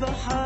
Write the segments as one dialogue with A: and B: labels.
A: the
B: heart.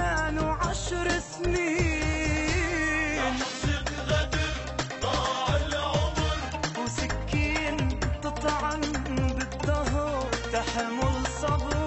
B: كانوا عشر سنين.
A: نفسك غدر ضاع العمر
B: وسكين تطعن بالظهر تحمل صبر.